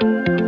Thank you.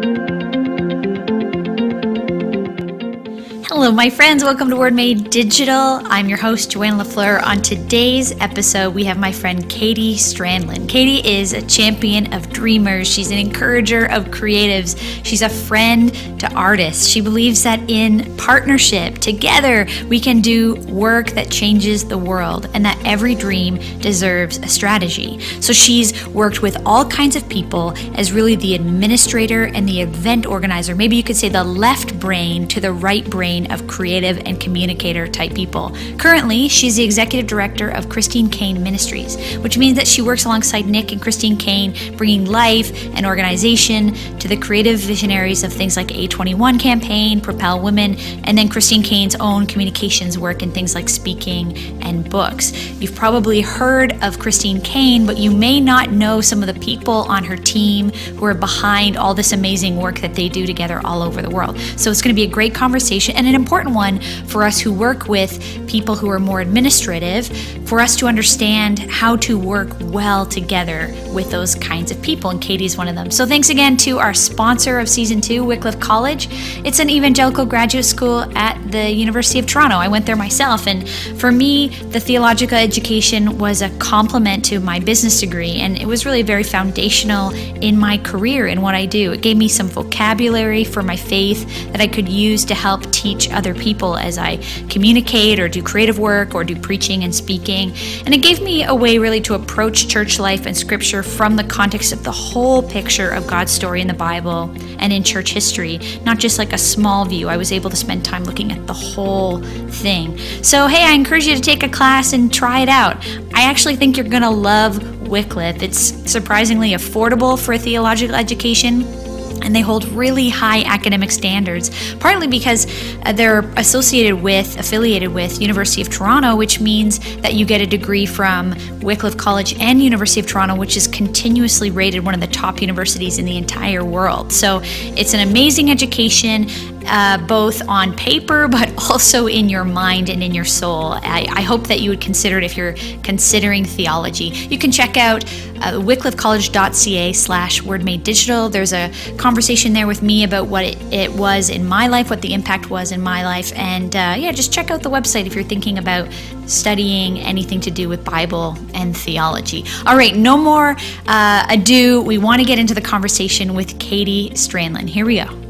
My friends. Welcome to Word Made Digital. I'm your host, Joanna LaFleur. On today's episode, we have my friend Katie Strandlund. Katie is a champion of dreamers. She's an encourager of creatives. She's a friend to artists. She believes that in partnership, together, we can do work that changes the world and that every dream deserves a strategy. So she's worked with all kinds of people as really the administrator and the event organizer. Maybe you could say the left brain to the right brain of creative and communicator type people. Currently, she's the executive director of Christine Caine Ministries, which means that she works alongside Nick and Christine Caine, bringing life and organization to the creative visionaries of things like A21 campaign, Propel Women, and then Christine Caine's own communications work in things like speaking and books. You've probably heard of Christine Caine, but you may not know some of the people on her team who are behind all this amazing work that they do together all over the world. So it's going to be a great conversation and an important one for us who work with people who are more administrative, for us to understand how to work well together with those kinds of people. And Katie's one of them. So thanks again to our sponsor of season two, Wycliffe College. It's an evangelical graduate school at the University of Toronto. I went there myself. And for me, the theological education was a complement to my business degree. And it was really very foundational in my career and what I do. It gave me some vocabulary for my faith that I could use to help teach other people as I communicate or do creative work or do preaching and speaking. And it gave me a way really to approach church life and scripture from the context of the whole picture of God's story in the Bible and in church history, not just like a small view. I was able to spend time looking at the whole thing. So, hey, I encourage you to take a class and try it out. I actually think you're going to love Wycliffe. It's surprisingly affordable for a theological education and they hold really high academic standards partly because uh, they're associated with affiliated with university of toronto which means that you get a degree from wycliffe college and university of toronto which is continuously rated one of the top universities in the entire world. So it's an amazing education uh, both on paper but also in your mind and in your soul. I, I, hope that you would consider it if you're considering theology. You can check out uh, wycliffecollege.ca slash wordmadedigital. There's a conversation there with me about what it, it, was in my life, what the impact was in my life. And uh, yeah, just check out the website if you're thinking about studying anything to do with Bible and theology. All right, no more uh, ado. We want to get into the conversation with Katie Strandlund. Here we go.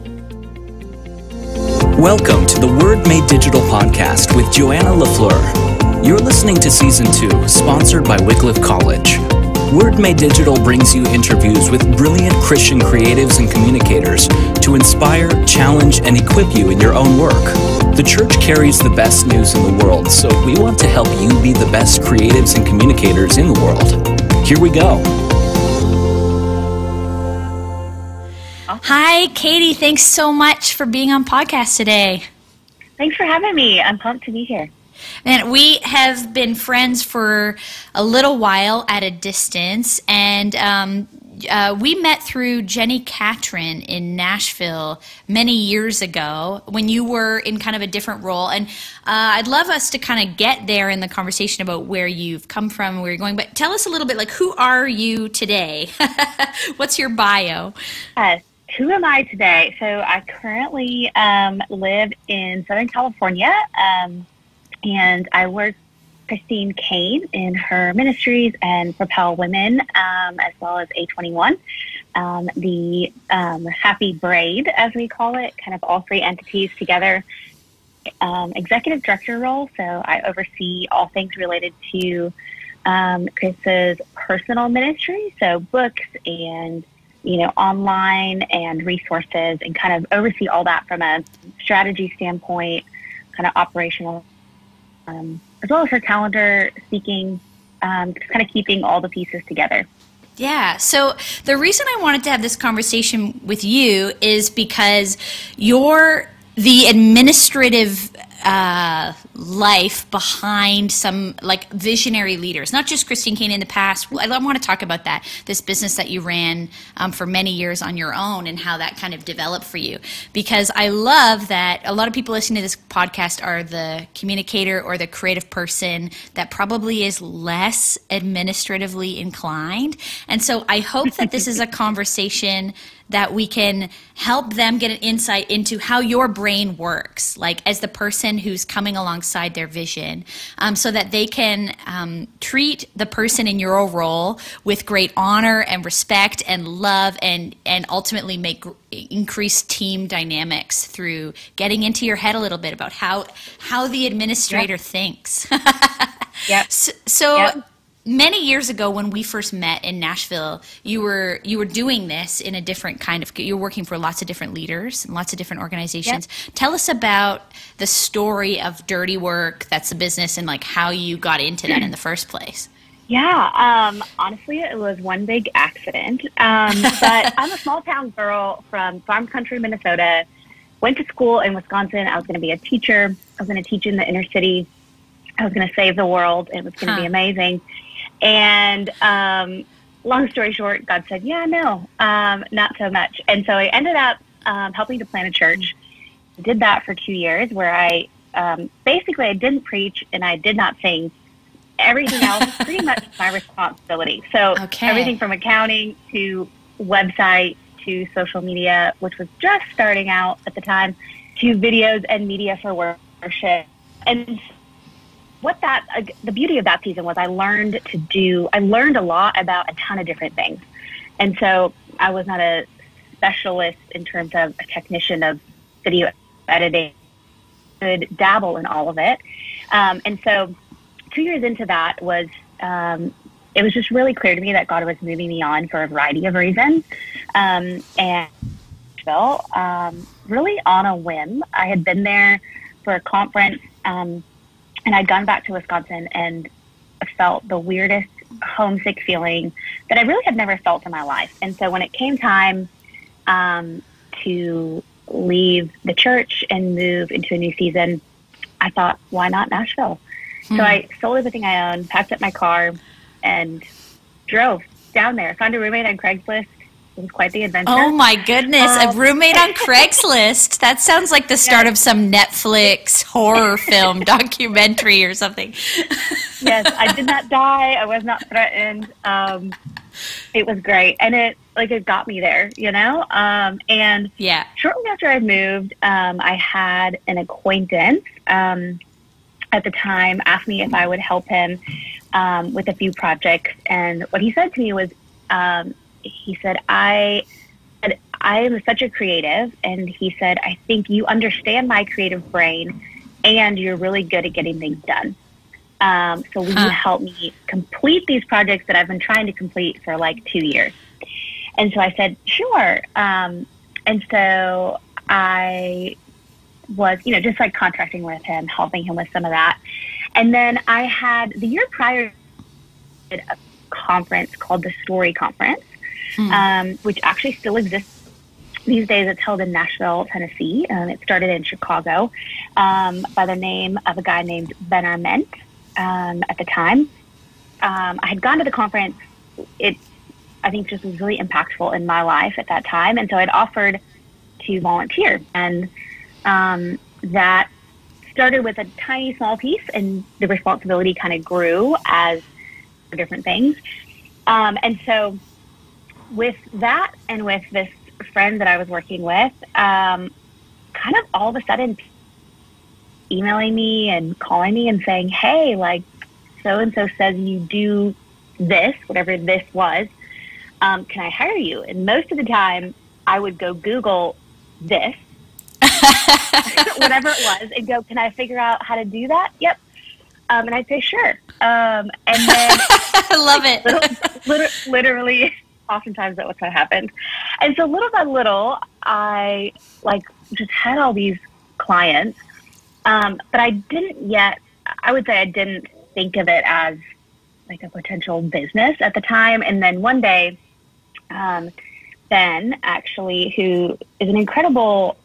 Welcome to the Word Made Digital podcast with Joanna LaFleur. You're listening to season two, sponsored by Wycliffe College. Word Made Digital brings you interviews with brilliant Christian creatives and communicators to inspire, challenge, and equip you in your own work. The church carries the best news in the world, so we want to help you be the best creatives and communicators in the world. Here we go. Hi, Katie. Thanks so much for being on podcast today. Thanks for having me. I'm pumped to be here. And we have been friends for a little while at a distance, and um, uh, we met through Jenni Catron in Nashville many years ago when you were in kind of a different role. And uh, I'd love us to kind of get there in the conversation about where you've come from, and where you're going. But tell us a little bit, like, who are you today? What's your bio? Yes who am I today? So I currently um, live in Southern California, um, and I work Christine Caine in her ministries and Propel Women, um, as well as A21. Um, the um, Happy Braid, as we call it, kind of all three entities together. Um, executive director role, so I oversee all things related to Chris's personal ministry, so books and you know, online and resources and kind of oversee all that from a strategy standpoint, kind of operational, um, as well as her calendar, speaking, um, just kind of keeping all the pieces together. Yeah. So the reason I wanted to have this conversation with you is because you're the administrative uh, life behind some like visionary leaders, not just Christine Caine in the past. I want to talk about that, this business that you ran um, for many years on your own and how that kind of developed for you. Because I love that a lot of people listening to this podcast are the communicator or the creative person that probably is less administratively inclined. And so I hope that this is a conversation that we can help them get an insight into how your brain works, like as the person who's coming alongside their vision, um, so that they can um, treat the person in your role with great honor and respect and love, and and ultimately make increase team dynamics through getting into your head a little bit about how how the administrator yep. thinks. yeah. So, so yep many years ago when we first met in Nashville, you were you were doing this in a different kind of you're working for lots of different leaders and lots of different organizations. Yep. Tell us about the story of Dirty Work, that's a business and like how you got into that in the first place. Yeah, um, honestly, it was one big accident. Um, but I'm a small town girl from farm country, Minnesota. Went to school in Wisconsin. I was going to be a teacher. I was going to teach in the inner city. I was going to save the world. It was going to huh. be amazing. And um, long story short, God said, "Yeah, no, um, not so much." And so I ended up um, helping to plant a church. Did that for two years, where I um, basically I didn't preach and I did not sing. Everything else was pretty much my responsibility. So okay. everything from accounting to website to social media, which was just starting out at the time, to videos and media for worship. And what that uh, the beauty of that season was I learned to do I learned a lot about a ton of different things. And so I was not a specialist in terms of a technician of video editing. Could dabble in all of it. Um, and so two years into that was um, it was just really clear to me that God was moving me on for a variety of reasons. Um, and Phil, um, really on a whim, I had been there for a conference um, and I'd gone back to Wisconsin and felt the weirdest homesick feeling that I really had never felt in my life. And so when it came time um, to leave the church and move into a new season, I thought, why not Nashville? Hmm. So I sold everything I owned, packed up my car, and drove down there. Found a roommate on Craigslist quite the adventure. Oh my goodness, um, a roommate on Craigslist. That sounds like the start yes. of some Netflix horror film documentary or something. yes, I did not die. I was not threatened. Um, it was great, and it like it got me there, you know. Um, and yeah, shortly after I moved, um, I had an acquaintance um, at the time asked me if I would help him um, with a few projects, and what he said to me was, um, he said, I I am such a creative. And he said, I think you understand my creative brain and you're really good at getting things done. Um, so will huh. you help me complete these projects that I've been trying to complete for like two years? And so I said, sure. Um, and so I was, you know, just like contracting with him, helping him with some of that. And then I had the year prior a conference called the Story Conference hmm. um, which actually still exists these days. It's held in Nashville, Tennessee. Um, it started in Chicago um, by the name of a guy named Ben Arment um, at the time. Um, I had gone to the conference. It, I think, just was really impactful in my life at that time, and so I'd offered to volunteer, and um, that started with a tiny small piece, and the responsibility kind of grew as different things. And so with that and with this friend that I was working with, um, kind of all of a sudden emailing me and calling me and saying, hey, like so and so says you do this, whatever this was. Um, can I hire you? And most of the time, I would go Google this, whatever it was, and go, can I figure out how to do that? Yep. Um, and I'd say, sure. Um, and then I love it. Literally, literally oftentimes that was what happened. And so little by little, I like just had all these clients, um, but I didn't yet. I would say I didn't think of it as like a potential business at the time. And then one day, um, Ben actually, who is an incredible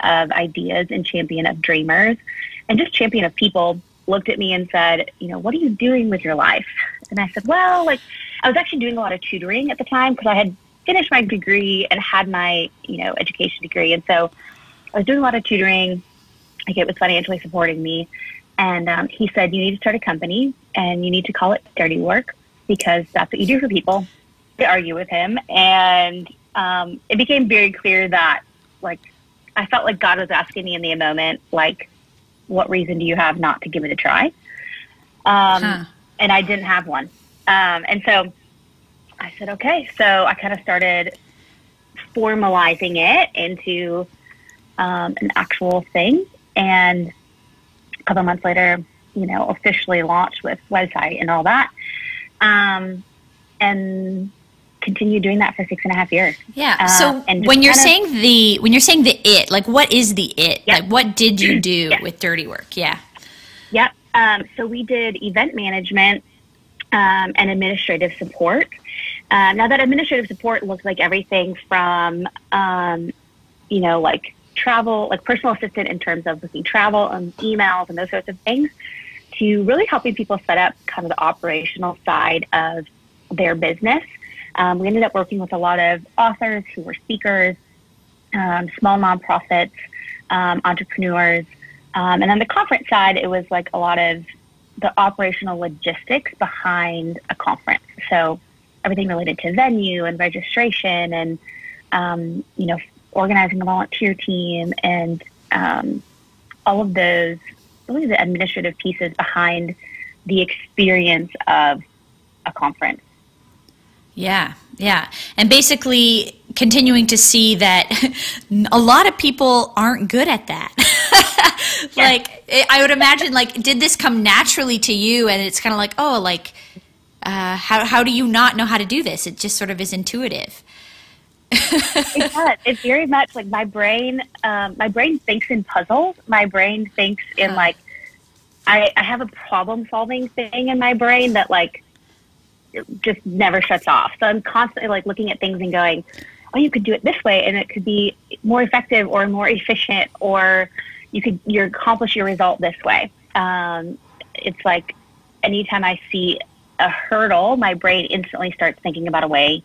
of ideas and champion of dreamers, and just champion of people looked at me and said, you know, what are you doing with your life? And I said, well, like I was actually doing a lot of tutoring at the time because I had finished my degree and had my, you know, education degree. And so I was doing a lot of tutoring. Like it was financially supporting me. And um, he said, you need to start a company and you need to call it Dirty Work because that's what you do for people. To argue with him. And um, it became very clear that, like, I felt like God was asking me in the moment, like, what reason do you have not to give it a try? Um, huh. And I didn't have one. Um, and so I said, okay. So I kind of started formalizing it into um, an actual thing. And a couple months later, you know, officially launched with website and all that. Um, and continue doing that for six and a half years. Yeah. Uh, so when you're saying of, the when you're saying the it, like what is the it? Like what did you do with Dirty Work? Yeah. Yep. Um, so we did event management um, and administrative support. Uh, now that administrative support looks like everything from, um, you know, like travel, like personal assistant in terms of booking travel and emails and those sorts of things, to really helping people set up kind of the operational side of their business. Um, we ended up working with a lot of authors who were speakers, um, small nonprofits, um, entrepreneurs. Um, and on the conference side, it was like a lot of the operational logistics behind a conference. So everything related to venue and registration and, um, you know, organizing a volunteer team and um, all of those, really the administrative pieces behind the experience of a conference. Yeah, yeah. And basically continuing to see that a lot of people aren't good at that. like I would imagine like did this come naturally to you and it's kind of like, "Oh, like uh, how how do you not know how to do this? It just sort of is intuitive." it does. It's very much like my brain. Um, my brain thinks in puzzles. My brain thinks in like I, I have a problem solving thing in my brain that like just never shuts off. So I'm constantly like looking at things and going, oh, you could do it this way, and it could be more effective or more efficient, or you could you accomplish your result this way. Um, it's like anytime I see a hurdle, my brain instantly starts thinking about a way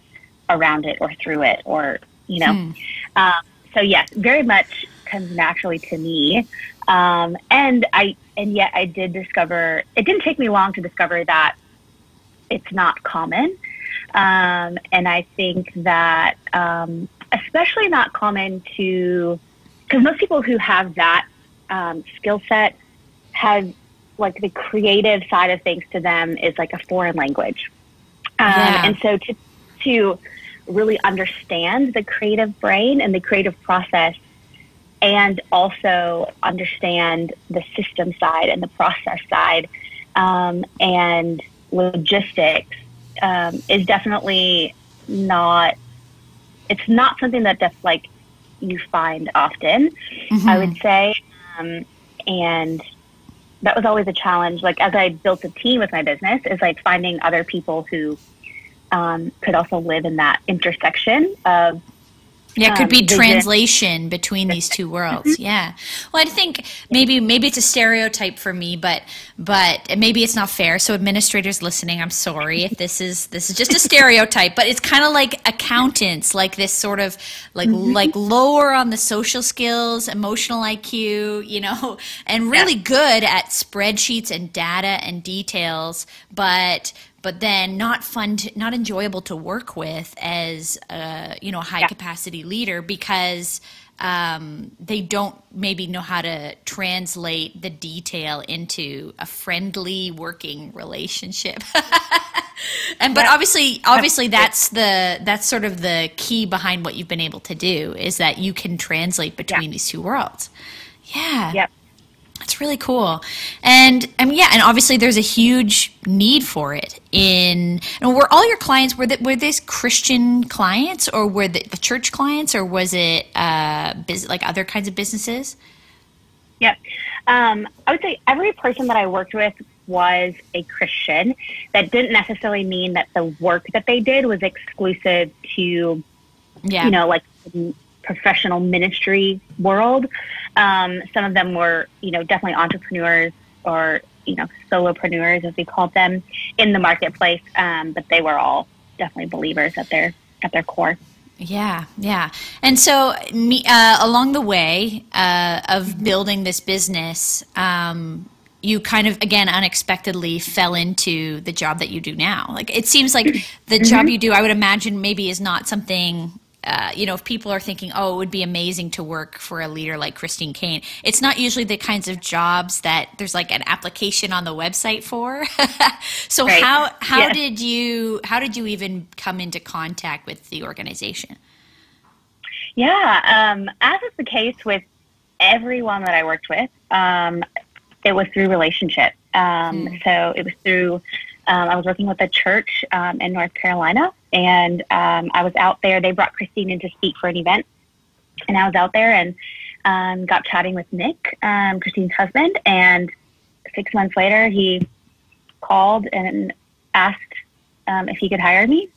around it or through it, or you know. Hmm. Um, so yes, very much comes naturally to me, um, and I and yet I did discover. It didn't take me long to discover that it's not common. Um, and I think that, um, especially not common to, because most people who have that um, skill set has like the creative side of things to them is like a foreign language. Um, yeah. And so to, to really understand the creative brain and the creative process and also understand the system side and the process side um, and logistics um, is definitely not. It's not something that just like you find often. Mm-hmm. I would say, um, and that was always a challenge. Like as I built a team with my business, is like finding other people who um, could also live in that intersection of yeah, it could be um, translation between these two worlds. Mm-hmm. Yeah. Well, I think maybe maybe it's a stereotype for me, but but maybe it's not fair. So administrators listening, I'm sorry if this is this is just a stereotype, but it's kind of like accountants, like this sort of like mm-hmm. like lower on the social skills, emotional IQ, you know, and really yeah. good at spreadsheets and data and details, but but then not fun, to, not enjoyable to work with as a you know high yeah. capacity leader because um, they don't maybe know how to translate the detail into a friendly working relationship. and but yeah. obviously, obviously that's the that's sort of the key behind what you've been able to do is that you can translate between yeah. these two worlds. Yeah. Yep. That's really cool. And I mean, yeah, and obviously there's a huge need for it in, and were all your clients, were that, were these Christian clients or were the, the church clients or was it, uh, like other kinds of businesses? Yeah. Um, I would say every person that I worked with was a Christian. That didn't necessarily mean that the work that they did was exclusive to, yeah. you know, like professional ministry world. Um, some of them were, you know, definitely entrepreneurs or you know solopreneurs as we called them in the marketplace, um, but they were all definitely believers at their at their core. Yeah, yeah. And so, me, uh, along the way uh, of building this business, um, you kind of again unexpectedly fell into the job that you do now. Like it seems like the mm-hmm. job you do, I would imagine maybe is not something uh, you know, if people are thinking, oh, it would be amazing to work for a leader like Christine Caine, it's not usually the kinds of jobs that there's like an application on the website for. so right. how how did you how did you even come into contact with the organization? Yeah, um, as is the case with everyone that I worked with, um, it was through relationship. Um, mm. So it was through um, I was working with a church um, in North Carolina, and um, I was out there. They brought Christine in to speak for an event, and I was out there and um, got chatting with Nick, um, Christine's husband. And six months later, he called and asked um, if he could hire me.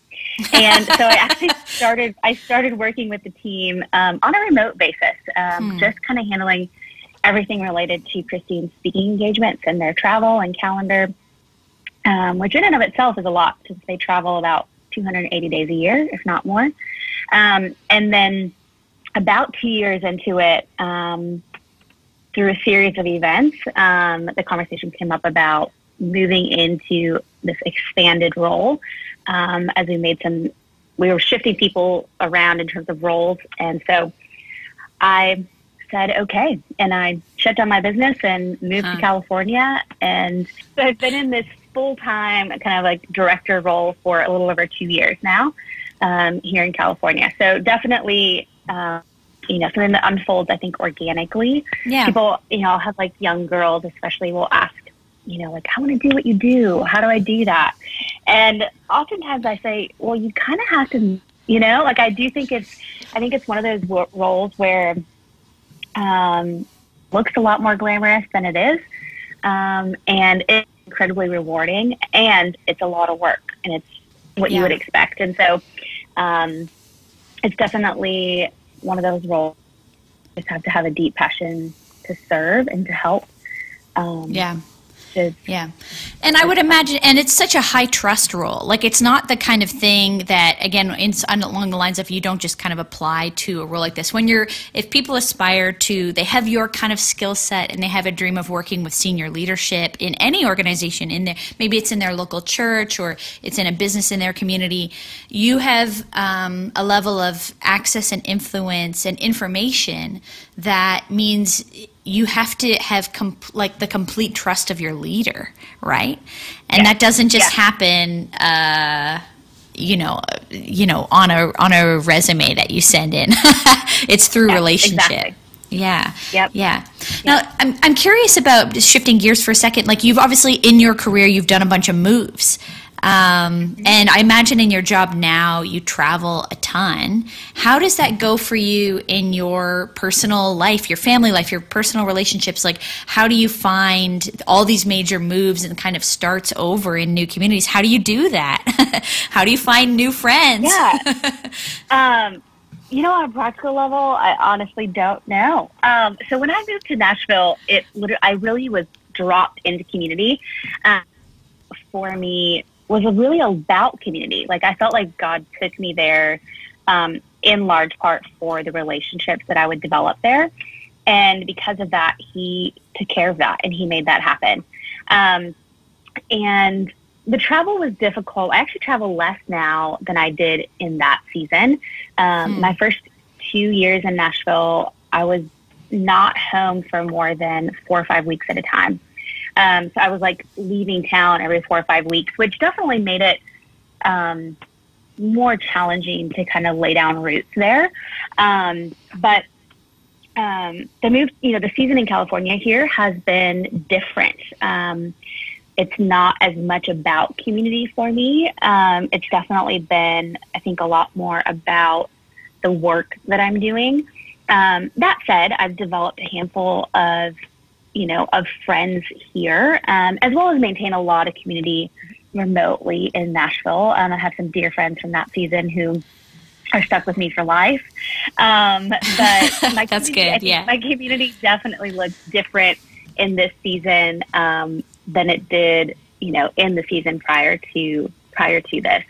and so I actually started. I started working with the team on a remote basis, hmm. just kind of handling everything related to Christine's speaking engagements and their travel and calendar um, which in and of itself is a lot since they travel about 280 days a year, if not more. Um, and then about two years into it, um, through a series of events, um, the conversation came up about moving into this expanded role um, as we made some, we were shifting people around in terms of roles. And so I said, okay. And I shut down my business and moved huh. to California. And so I've been in this full time kind of like director role for a little over two years now um, here in California. So definitely, uh, you know, something that unfolds, I think, organically. Yeah. People, you know, have like young girls, especially, will ask, you know, like, I want to do what you do. How do I do that? And oftentimes I say, well, you kind of have to, you know, like I do think it's, I think it's one of those roles where um, looks a lot more glamorous than it is. Um, and it incredibly rewarding and it's a lot of work and it's what yeah. you would expect. And so um, it's definitely one of those roles. You just have to have a deep passion to serve and to help. Um, yeah yeah. And I would imagine, and it's such a high trust role. Like it's not the kind of thing that, again, in, along the lines of you don't just kind of apply to a role like this. When you're, if people aspire to, they have your kind of skill set and they have a dream of working with senior leadership in any organization in there, maybe it's in their local church or it's in a business in their community, you have um, a level of access and influence and information that means you have to have like the complete trust of your leader, right? And that doesn't just happen. Uh, you know, you know, on a on a resume that you send in. it's through yeah, relationship. Exactly. Yeah. Yep. Yeah. Now, I'm, I'm curious about shifting gears for a second. Like, you've obviously, in your career, you've done a bunch of moves. Um, and I imagine in your job now, you travel a ton. How does that go for you in your personal life, your family life, your personal relationships? Like, how do you find all these major moves and kind of starts over in new communities? How do you do that? how do you find new friends? Yeah. um, you know, on a practical level, I honestly don't know. Um, so when I moved to Nashville, it literally, I really was dropped into community. Um, for me, was really about community. Like I felt like God took me there um, in large part for the relationships that I would develop there. And because of that, he took care of that and he made that happen. Um, and the travel was difficult. I actually travel less now than I did in that season. Um, hmm. My first two years in Nashville, I was not home for more than four or five weeks at a time. Um, so I was like leaving town every four or five weeks, which definitely made it um, more challenging to kind of lay down roots there. Um, but um, the move, you know, the season in California here has been different. Um, it's not as much about community for me. Um, it's definitely been, I think, a lot more about the work that I'm doing. Um, that said, I've developed a handful of you know, of friends here, um, as well as maintain a lot of community remotely in Nashville. Um, I have some dear friends from that season who are stuck with me for life. Um, but my That's community- good, yeah. My community definitely looks different in this season um, than it did, you know, in the season prior to prior to this.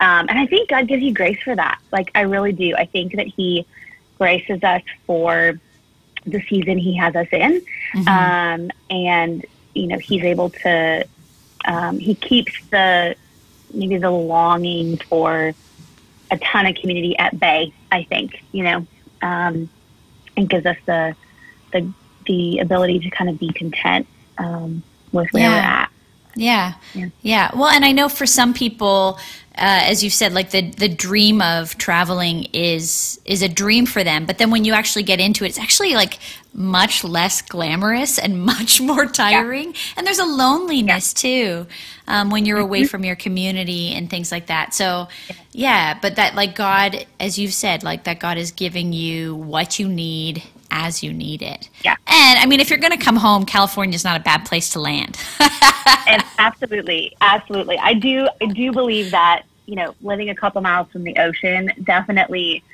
Um, and I think God gives you grace for that. Like I really do. I think that He graces us for the season He has us in, um, and you know He's able to. Um, he keeps the maybe the longing for a ton of community at bay. I think you know, um, and gives us the the the ability to kind of be content um, with where Yeah. we're at. Yeah. Yeah. Yeah. Well, and I know for some people, uh, as you said, like the the dream of traveling is is a dream for them. But then when you actually get into it, it's actually like much less glamorous and much more tiring. And there's a loneliness too um, when you're away from your community and things like that. So, yeah. But that like God, as you've said, like that God is giving you what you need as you need it. Yeah. And I mean, if you're going to come home, California is not a bad place to land. and absolutely, absolutely. I do, I do believe that you know, living a couple miles from the ocean definitely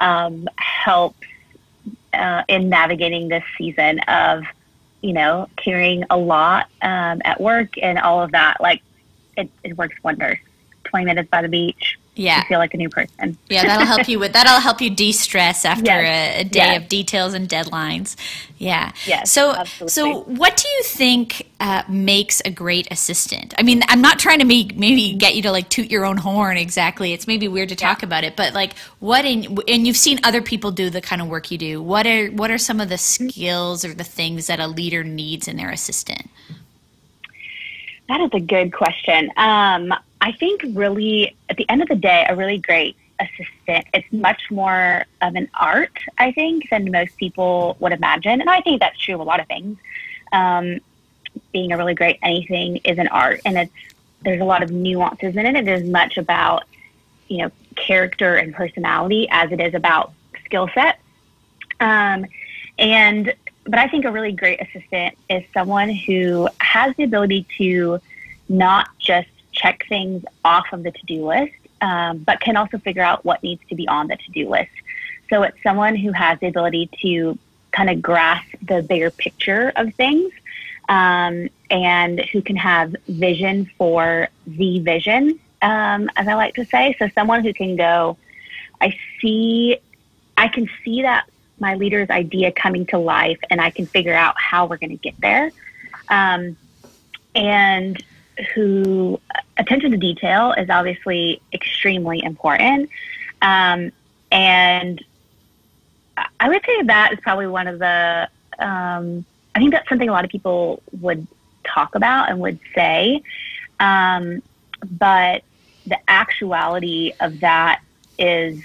um, helps uh, in navigating this season of, you know, carrying a lot um, at work and all of that. Like, it, it works wonders. Twenty minutes by the beach, Yeah. you feel like a new person. Yeah, that'll help you with that'll help you de-stress after Yes, a, a day yes. of details and deadlines. Yeah. Yes, So absolutely. so what do you think uh, makes a great assistant? I mean, I'm not trying to make maybe get you to like toot your own horn exactly. It's maybe weird to talk about it, but like what in and you've seen other people do the kind of work you do. What are what are some of the skills or the things that a leader needs in their assistant? That is a good question. Um, I think really, at the end of the day, a really great assistant, it's much more of an art, I think, than most people would imagine. And I think that's true of a lot of things. Um, being a really great anything is an art, and it's there's a lot of nuances in it. It is much about you know character and personality as it is about skill set. Um, and but I think a really great assistant is someone who has the ability to not just check things off of the to-do list, um, but can also figure out what needs to be on the to-do list. So it's someone who has the ability to kind of grasp the bigger picture of things um, and who can have vision for the vision, um, as I like to say. So someone who can go, I see, I can see that my leader's idea coming to life and I can figure out how we're going to get there. Um, and who attention to detail is obviously extremely important. Um, and I would say that is probably one of the, um, I think that's something a lot of people would talk about and would say. Um, but the actuality of that is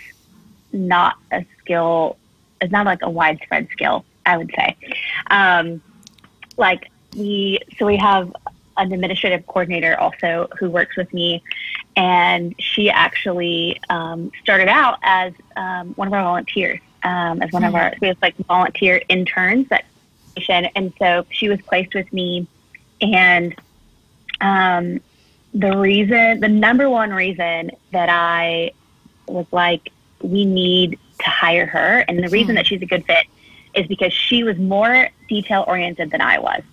not a skill, it's not like a widespread skill, I would say. Um, like we, so we have an administrative coordinator also who works with me, and she actually um, started out as um, one of our volunteers, um, as one of our we have like volunteer interns that, and so she was placed with me, and um, the reason, the number one reason that I was like, we need to hire her, and the reason that she's a good fit is because she was more detail oriented than I was.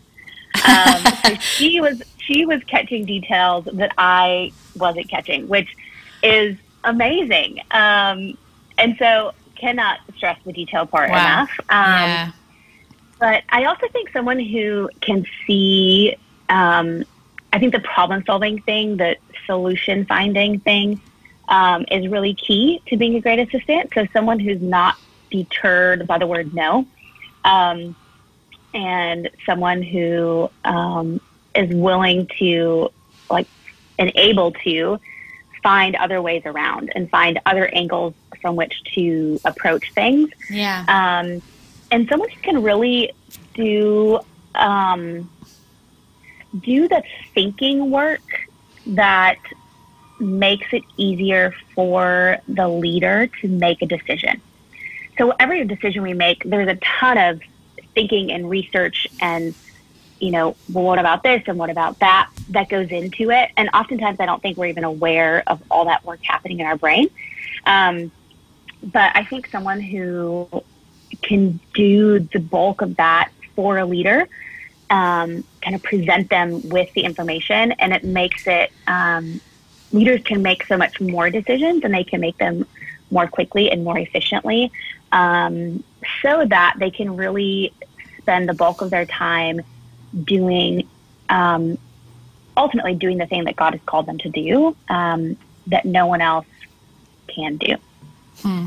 Um, so she was she was catching details that I wasn't catching, which is amazing. Um, and so cannot stress the detail part Wow. enough. Um, yeah. but I also think someone who can see, um, I think the problem solving thing, the solution finding thing, um, is really key to being a great assistant. So someone who's not deterred by the word no, um, and someone who um, is willing to, like, and able to find other ways around and find other angles from which to approach things Yeah. um, and someone who can really do um, do the thinking work that makes it easier for the leader to make a decision. So every decision we make, there's a ton of thinking and research and you know, well, what about this and what about that that goes into it. And oftentimes I don't think we're even aware of all that work happening in our brain. Um, but I think someone who can do the bulk of that for a leader, um, kind of present them with the information, and it makes it um, leaders can make so much more decisions, and they can make them more quickly and more efficiently, um, so that they can really spend the bulk of their time doing um, ultimately doing the thing that God has called them to do um, that no one else can do. Hmm.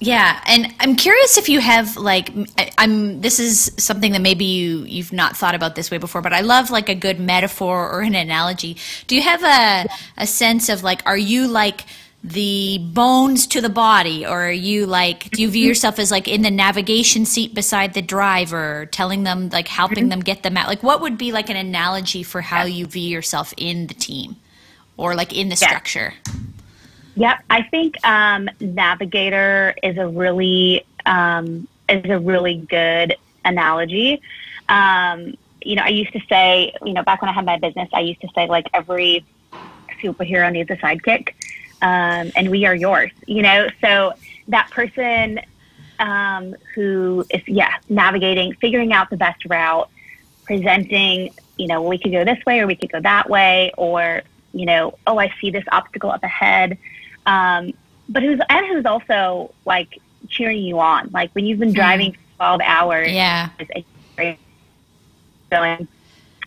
Yeah, and I'm curious if you have like I'm this is something that maybe you you've not thought about this way before, but I love like a good metaphor or an analogy. Do you have a a sense of like are you like the bones to the body or are you like do you view yourself as like in the navigation seat beside the driver telling them like helping mm-hmm. them get them out? Like what would be like an analogy for how you view yourself in the team or like in the structure? Yep. I think um, navigator is a really um, is a really good analogy. Um, you know i used to say you know back when i had my business i used to say like every superhero needs a sidekick um, and we are yours, you know? So that person um, who is, yeah, navigating, figuring out the best route, presenting, you know, we could go this way or we could go that way, or, you know, oh, I see this obstacle up ahead. Um, but who's, and who's also like cheering you on. Like when you've been hmm. driving mm. 12 hours, yeah. Going,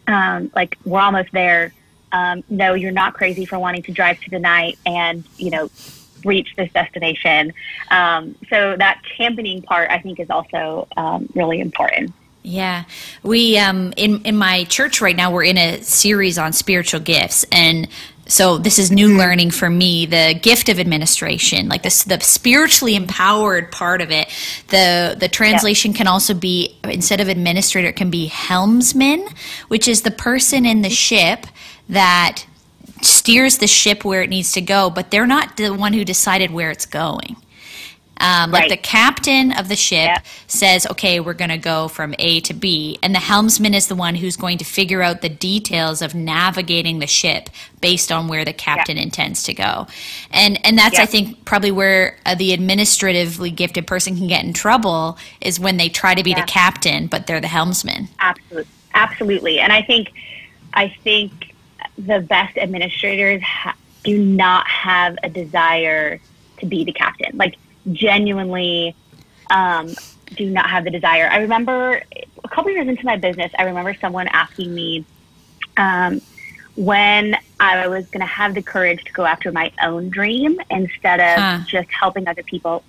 um, like we're almost there um, no, you're not crazy for wanting to drive to the night and, you know, reach this destination. Um, so that championing part, I think, is also um, really important. Yeah, we um, in in my church right now we're in a series on spiritual gifts, and so this is new learning for me. The gift of administration, like this, the spiritually empowered part of it. The the translation can also be instead of administrator, it can be helmsman, which is the person in the ship that steers the ship where it needs to go, but they're not the one who decided where it's going. Um, like right. the captain of the ship yeah. says, okay, we're going to go from A to B. And the helmsman is the one who's going to figure out the details of navigating the ship based on where the captain yeah. intends to go. And, and that's, yeah. I think, probably where uh, the administratively gifted person can get in trouble is when they try to be the captain, but they're the helmsman. Absolutely. Absolutely. And I think, I think the best administrators ha- do not have a desire to be the captain. Like genuinely, um, do not have the desire. I remember a couple years into my business, I remember someone asking me um, when I was going to have the courage to go after my own dream instead of huh. just helping other people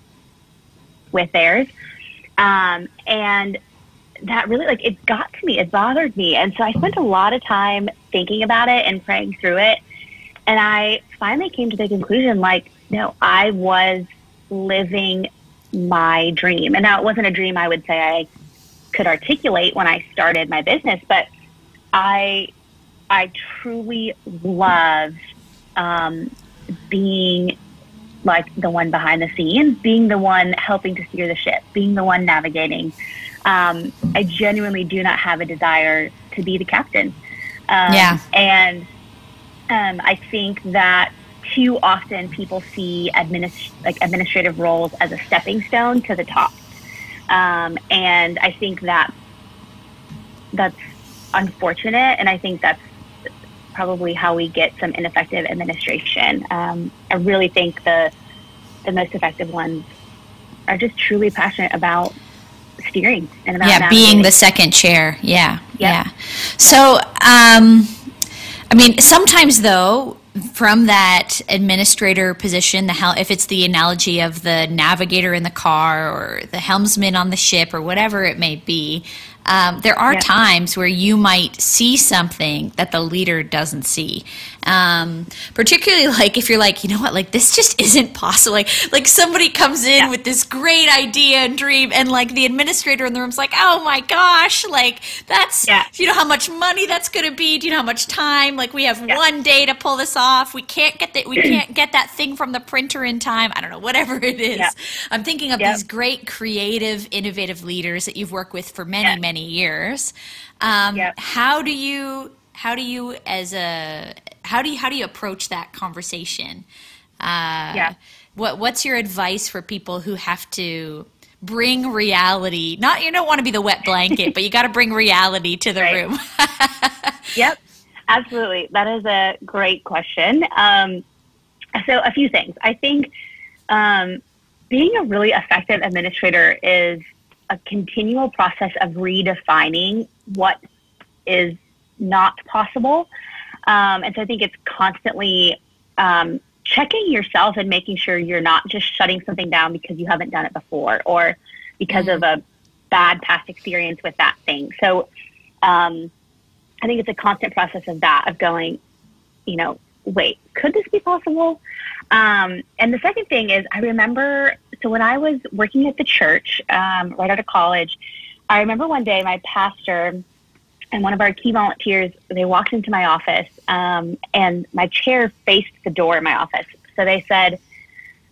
with theirs. Um, and that really like it got to me. It bothered me, and so I spent a lot of time thinking about it and praying through it. And I finally came to the conclusion, like, no, I was living my dream, and now it wasn't a dream I would say I could articulate when I started my business, but I I truly love um, being like the one behind the scenes, being the one helping to steer the ship, being the one navigating um, I genuinely do not have a desire to be the captain. Um, yeah. And um, I think that too often people see administ- like administrative roles as a stepping stone to the top. Um, and I think that that's unfortunate. And I think that's probably how we get some ineffective administration. Um, I really think the the most effective ones are just truly passionate about steering and about yeah, being the second chair. Yeah, yep. yeah. So, um, I mean, sometimes though, from that administrator position, the hel- if it's the analogy of the navigator in the car or the helmsman on the ship or whatever it may be, um, there are yeah. times where you might see something that the leader doesn't see. Um, particularly like if you're like, you know what, like this just isn't possible. Like, like somebody comes in yeah. with this great idea and dream, and like the administrator in the room's like, oh my gosh, like that's, yeah. you know how much money that's going to be? Do you know how much time? Like we have one day to pull this off. We can't get that. We can't get that thing from the printer in time. I don't know, whatever it is. I'm thinking of these great, creative, innovative leaders that you've worked with for many, many many years. Um, yep. How do you how do you as a how do you how do you approach that conversation? Uh, yeah. what what's your advice for people who have to bring reality? Not you don't want to be the wet blanket, but you got to bring reality to the right. room. yep, absolutely. That is a great question. Um, so a few things. I think um, being a really effective administrator is a continual process of redefining what is not possible. Um, and so I think it's constantly um, checking yourself and making sure you're not just shutting something down because you haven't done it before or because mm-hmm. of a bad past experience with that thing. So um, I think it's a constant process of that, of going, you know, wait, could this be possible? Um, and the second thing is, I remember, so when I was working at the church um, right out of college, I remember one day my pastor and one of our key volunteers, they walked into my office um, and my chair faced the door in my office. So they said,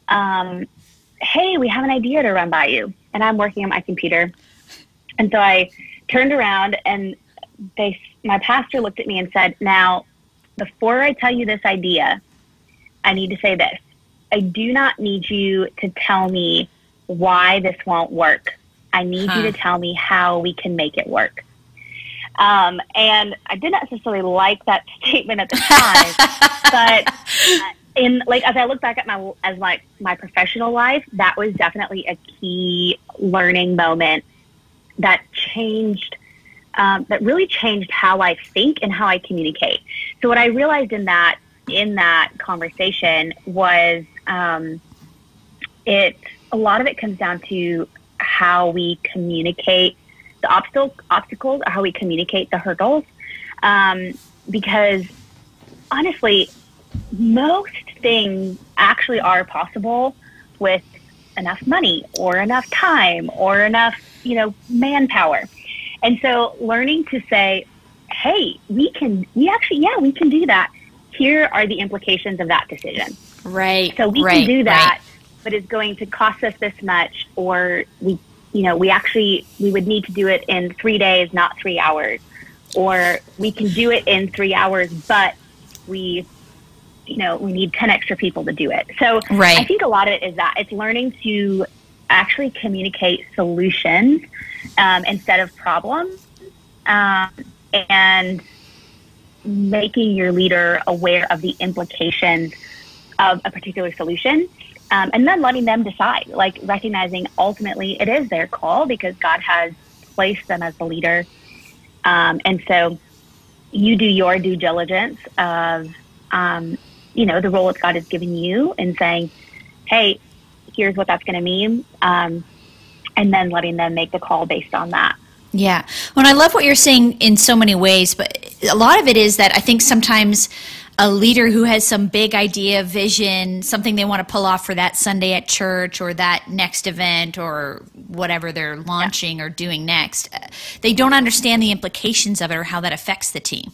um, Hey, we have an idea to run by you. And I'm working on my computer. And so I turned around and they, my pastor looked at me and said, Now, before I tell you this idea, I need to say this. I do not need you to tell me why this won't work. I need huh. you to tell me how we can make it work. Um, and I didn't necessarily like that statement at the time, but in like as I look back at my as like my professional life, that was definitely a key learning moment that changed. Um, that really changed how I think and how I communicate. So what I realized in that in that conversation was um, it a lot of it comes down to how we communicate the obstacle, obstacles are how we communicate the hurdles. Um, because honestly, most things actually are possible with enough money or enough time or enough, you know, manpower. And so learning to say, hey, we can, we actually, yeah, we can do that. Here are the implications of that decision. Right. So we right, can do that, right. but it's going to cost us this much, or we you know, we actually, we would need to do it in three days, not three hours. Or we can do it in three hours, but we, you know, we need 10 extra people to do it. So right. I think a lot of it is that it's learning to actually communicate solutions um, instead of problems um, and making your leader aware of the implications of a particular solution um, and then letting them decide, like recognizing ultimately it is their call because God has placed them as the leader. Um, and so you do your due diligence of, um, you know, the role that God has given you and saying, hey, here's what that's going to mean. Um, and then letting them make the call based on that. Yeah. Well, I love what you're saying in so many ways, but a lot of it is that I think sometimes a leader who has some big idea, vision, something they want to pull off for that Sunday at church or that next event or whatever they're launching yeah. or doing next, they don't understand the implications of it or how that affects the team.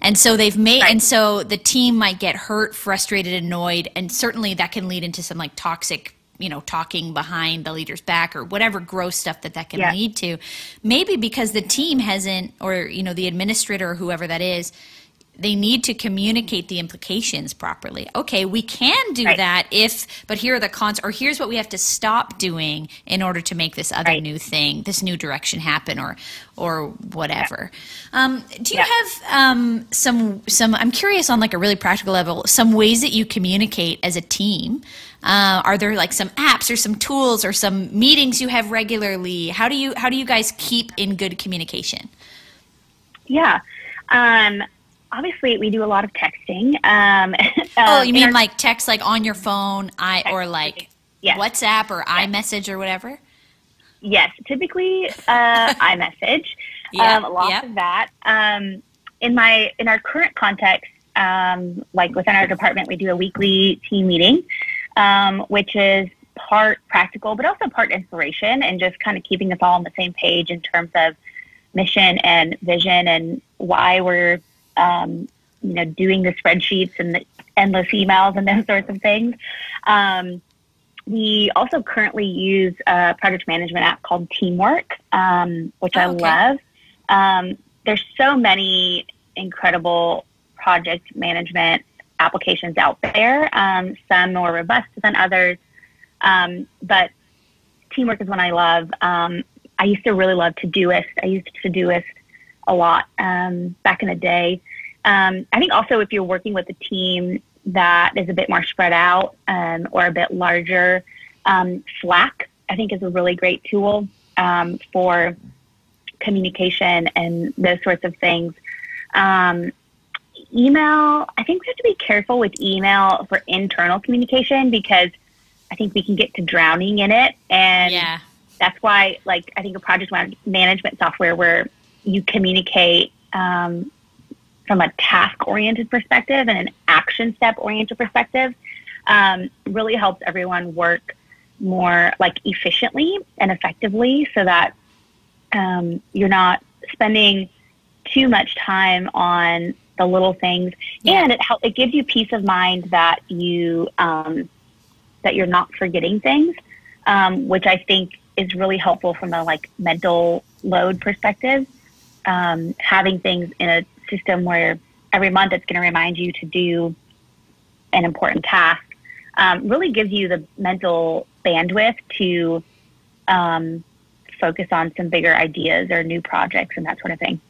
And so they've made, right. and so the team might get hurt, frustrated, annoyed, and certainly that can lead into some like toxic you know talking behind the leader's back or whatever gross stuff that that can yeah. lead to maybe because the team hasn't or you know the administrator or whoever that is they need to communicate the implications properly. Okay, we can do right. that if, but here are the cons, or here's what we have to stop doing in order to make this other right. new thing, this new direction happen, or or whatever. Yeah. Um, do you yeah. have um, some some? I'm curious on like a really practical level, some ways that you communicate as a team. Uh, are there like some apps or some tools or some meetings you have regularly? How do you how do you guys keep in good communication? Yeah. Um, obviously we do a lot of texting. Um, oh, you mean our, like text like on your phone, I or like yes. WhatsApp or yes. iMessage or whatever? Yes, typically uh, iMessage. Yeah, um, lots of that. Um, in my in our current context, um, like within our department, we do a weekly team meeting, um, which is part practical, but also part inspiration, and just kind of keeping us all on the same page in terms of mission and vision and why we're um, you know, doing the spreadsheets and the endless emails and those sorts of things. Um, we also currently use a project management app called Teamwork, um, which oh, I love. Um, there's so many incredible project management applications out there, um, some more robust than others. Um, but teamwork is one I love. Um, I used to really love Todoist. I used Todoist a lot um, back in the day. Um, I think also if you're working with a team that is a bit more spread out um, or a bit larger, um, Slack I think is a really great tool um, for communication and those sorts of things. Um, email, I think we have to be careful with email for internal communication because I think we can get to drowning in it. And yeah. that's why, like, I think a project management software where you communicate um, from a task oriented perspective and an action step oriented perspective um, really helps everyone work more like efficiently and effectively so that um, you're not spending too much time on the little things yeah. and it help, it gives you peace of mind that you um, that you're not forgetting things um, which i think is really helpful from a like mental load perspective um, having things in a system where every month it's going to remind you to do an important task um, really gives you the mental bandwidth to um, focus on some bigger ideas or new projects and that sort of thing.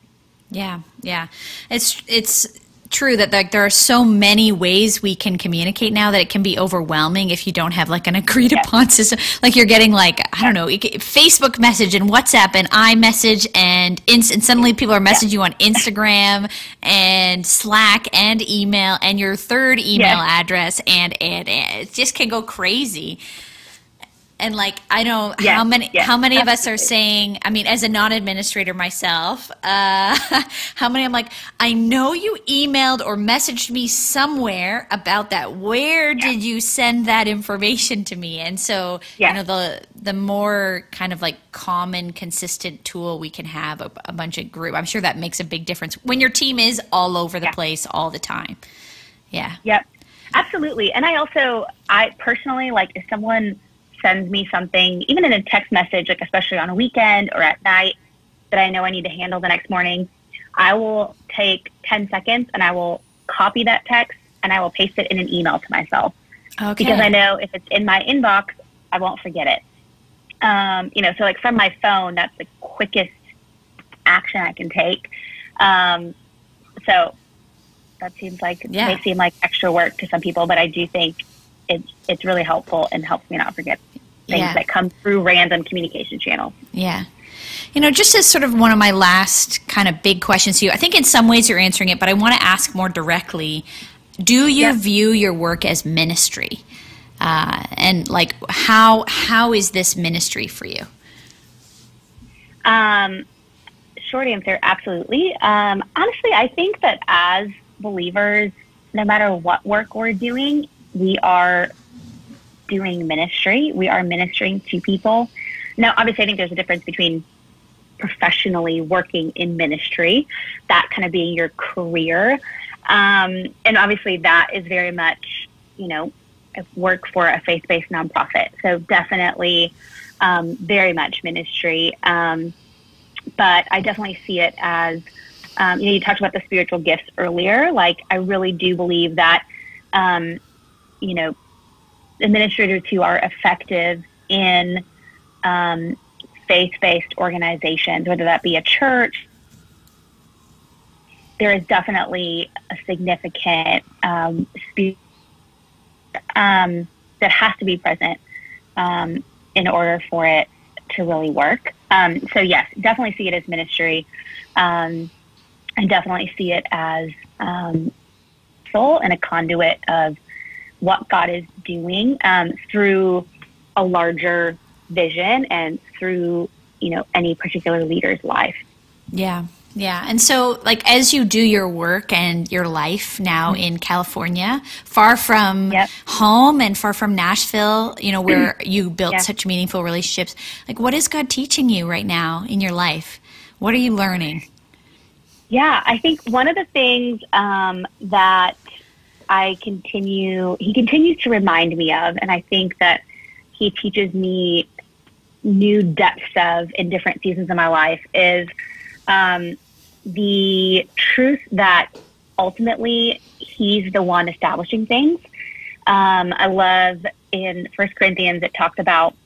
Yeah, yeah. It's it's true that like there are so many ways we can communicate now that it can be overwhelming if you don't have like an agreed upon system. Like you're getting like I don't know Facebook message and WhatsApp and iMessage and inst- and suddenly people are messaging you on Instagram and Slack and email and your third email address and, and and it just can go crazy and like I know yes, how many yes, how many absolutely. of us are saying. I mean, as a non-administrator myself, uh, how many I'm like, I know you emailed or messaged me somewhere about that. Where yeah. did you send that information to me? And so you know the the more kind of like common, consistent tool we can have a, a, bunch of group. I'm sure that makes a big difference when your team is all over the place all the time. Yeah. Yep. Absolutely. And I also, I personally like if someone sends me something, even in a text message, like especially on a weekend or at night, that I know I need to handle the next morning, I will take 10 seconds and I will copy that text and I will paste it in an email to myself. Okay. Because I know if it's in my inbox, I won't forget it. Um, you know, so like from my phone, that's the quickest action I can take. Um, so that seems like yeah. may seem like extra work to some people, but I do think it's it's really helpful and helps me not forget things yeah. that come through random communication channels. Yeah. You know, just as sort of one of my last kind of big questions to you, I think in some ways you're answering it, but I want to ask more directly. Do you yeah. view your work as ministry? Uh, and like, how how is this ministry for you? Um, short answer, absolutely. Um, honestly, I think that as believers, no matter what work we're doing, we are doing ministry. We are ministering to people. Now, obviously, I think there's a difference between professionally working in ministry, that kind of being your career. Um, and obviously, that is very much, you know, work for a faith based nonprofit. So, definitely um, very much ministry. Um, but I definitely see it as, um, you know, you talked about the spiritual gifts earlier. Like, I really do believe that um, you know, administrators who are effective in um, faith-based organizations, whether that be a church. There is definitely a significant um, um, that has to be present um, in order for it to really work. Um, so yes, definitely see it as ministry, um, and definitely see it as um, soul and a conduit of what God is doing um, through a larger vision and through you know any particular leader's life. Yeah. Yeah. And so, like, as you do your work and your life now mm-hmm. in California, far from yep. home and far from Nashville, you know, where you built yeah. such meaningful relationships, like, what is God teaching you right now in your life? What are you learning? Yeah, I think one of the things um, that I continue, he continues to remind me of, and I think that he teaches me new depths of in different seasons of my life is um, the truth that ultimately he's the one establishing things. Um, I love in First Corinthians, it talks about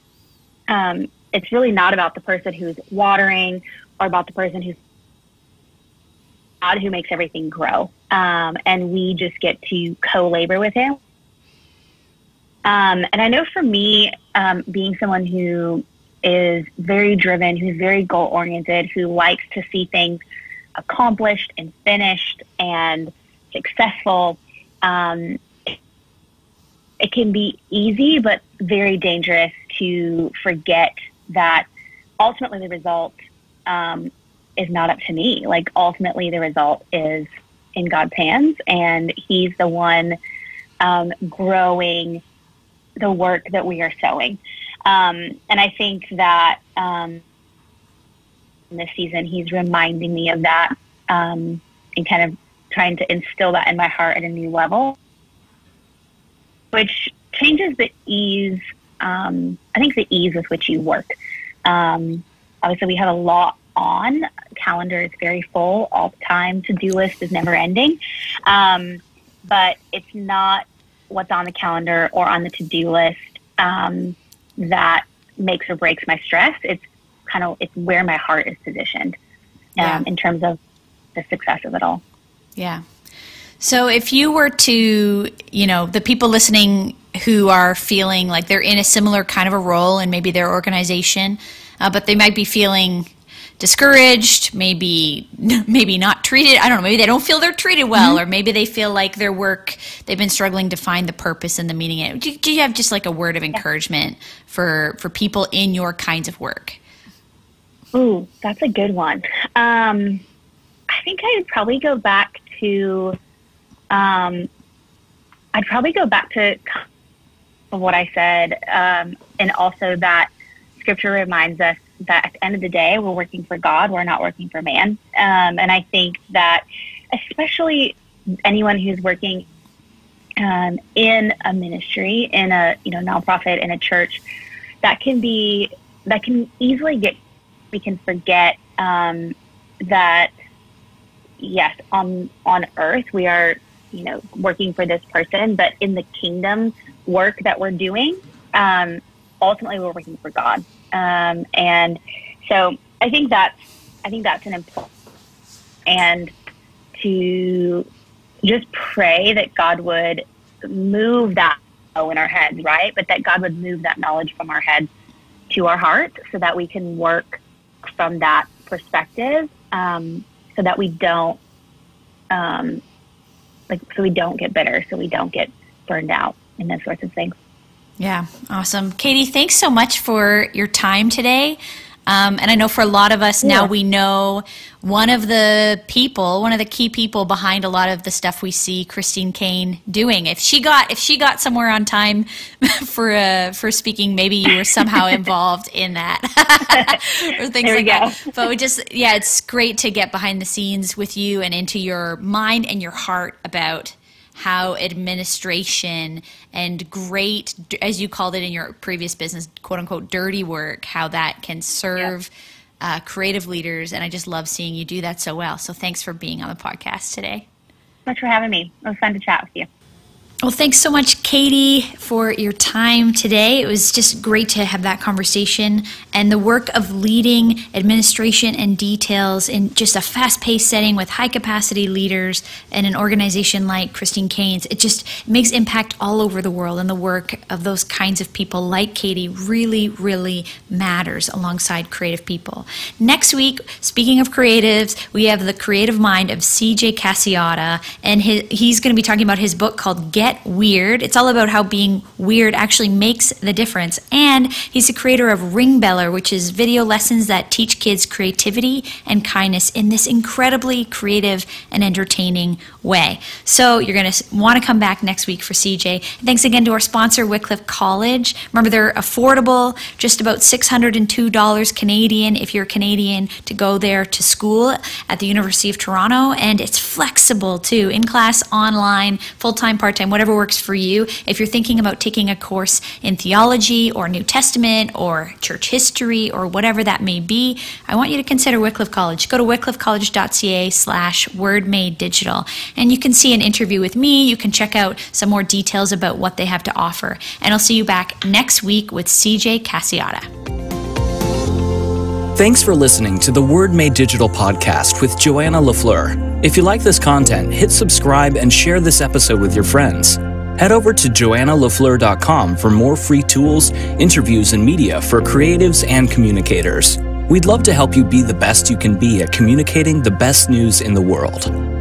um, it's really not about the person who's watering or about the person who's God who makes everything grow. Um, and we just get to co labor with Him. Um, and I know for me, um, being someone who is very driven, who's very goal oriented, who likes to see things accomplished and finished and successful, um, it can be easy but very dangerous to forget that ultimately the result um, is not up to me. Like ultimately the result is in God's hands, and He's the one um, growing the work that we are sowing. Um, and I think that um, this season He's reminding me of that um, and kind of trying to instill that in my heart at a new level, which changes the ease. Um, I think the ease with which you work. Um, obviously, we have a lot on. Calendar is very full all the time. To do list is never ending. Um, but it's not what's on the calendar or on the to do list um, that makes or breaks my stress. It's kind of it's where my heart is positioned um, yeah. in terms of the success of it all. Yeah. So if you were to, you know, the people listening who are feeling like they're in a similar kind of a role in maybe their organization, uh, but they might be feeling discouraged, maybe maybe not treated. I don't know. Maybe they don't feel they're treated well, mm-hmm. or maybe they feel like their work they've been struggling to find the purpose and the meaning. Do, do you have just like a word of encouragement for for people in your kinds of work? Ooh, that's a good one. Um, I think I'd probably go back to. Um, I'd probably go back to what I said, um, and also that Scripture reminds us that at the end of the day, we're working for God. We're not working for man. Um, and I think that, especially anyone who's working um, in a ministry, in a you know nonprofit, in a church, that can be that can easily get we can forget um, that yes, on on earth we are you know working for this person, but in the kingdom work that we're doing, um, ultimately we're working for God. Um, and so I think that's I think that's an important and to just pray that God would move that in our heads, right? But that God would move that knowledge from our heads to our heart so that we can work from that perspective um, so that we don't um, like so we don't get bitter so we don't get burned out and those sorts of things yeah, awesome. Katie, thanks so much for your time today. Um, and I know for a lot of us yeah. now, we know one of the people, one of the key people behind a lot of the stuff we see Christine Caine doing. If she got, if she got somewhere on time for uh, for speaking, maybe you were somehow involved in that or things like that. But we just, yeah, it's great to get behind the scenes with you and into your mind and your heart about how administration and great, as you called it in your previous business, quote unquote, dirty work, how that can serve uh, creative leaders. And I just love seeing you do that so well. So thanks for being on the podcast today. Thanks for having me. It was fun to chat with you. Well, thanks so much, Katie, for your time today. It was just great to have that conversation. And the work of leading administration and details in just a fast paced setting with high capacity leaders and an organization like Christine Caine's, it just makes impact all over the world. And the work of those kinds of people like Katie really, really matters alongside creative people. Next week, speaking of creatives, we have the creative mind of CJ Casciotta, and his, he's going to be talking about his book called Get Get Weird. It's all about how being weird actually makes the difference. And he's the creator of Ringbeller, which is video lessons that teach kids creativity and kindness in this incredibly creative and entertaining way. So you're going to want to come back next week for CJ. Thanks again to our sponsor, Wycliffe College. Remember, they're affordable, just about $602 Canadian if you're Canadian to go there to school at the University of Toronto. And it's flexible too, in class, online, full time, part time, whatever whatever works for you. If you're thinking about taking a course in theology or New Testament or church history or whatever that may be, I want you to consider Wycliffe College. Go to wycliffecollege.ca slash word digital and you can see an interview with me. You can check out some more details about what they have to offer. And I'll see you back next week with CJ Casciotta. Thanks for listening to the Word Made Digital podcast with Joanna LaFleur. If you like this content, hit subscribe and share this episode with your friends. Head over to joannalafleur.com for more free tools, interviews, and media for creatives and communicators. We'd love to help you be the best you can be at communicating the best news in the world.